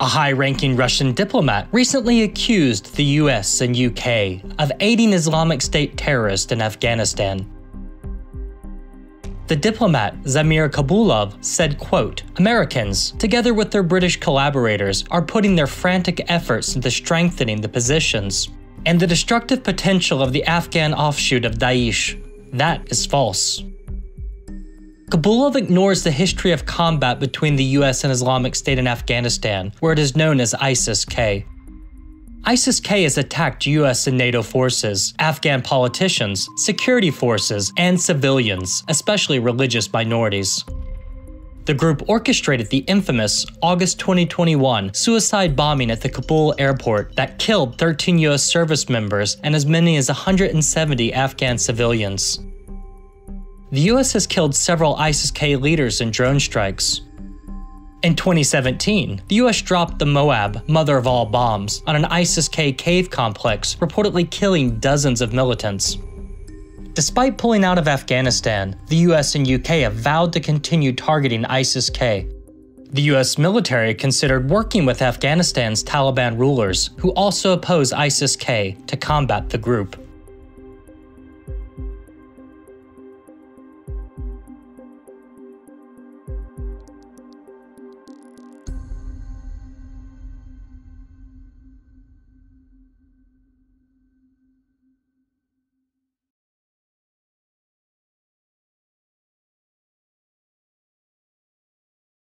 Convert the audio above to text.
A high ranking Russian diplomat recently accused the US and UK of aiding Islamic State terrorists in Afghanistan. The diplomat Zamir Kabulov said, quote, Americans, together with their British collaborators, are putting their frantic efforts into strengthening the positions and the destructive potential of the Afghan offshoot of Daesh. That is false. Kabulov ignores the history of combat between the US and Islamic State in Afghanistan, where it is known as ISIS K. ISIS K has attacked US and NATO forces, Afghan politicians, security forces, and civilians, especially religious minorities. The group orchestrated the infamous August 2021 suicide bombing at the Kabul airport that killed 13 US service members and as many as 170 Afghan civilians. The US has killed several ISIS K leaders in drone strikes. In 2017, the US dropped the Moab, mother of all bombs, on an ISIS K cave complex, reportedly killing dozens of militants. Despite pulling out of Afghanistan, the US and UK have vowed to continue targeting ISIS K. The US military considered working with Afghanistan's Taliban rulers, who also oppose ISIS K, to combat the group.